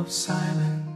of silence.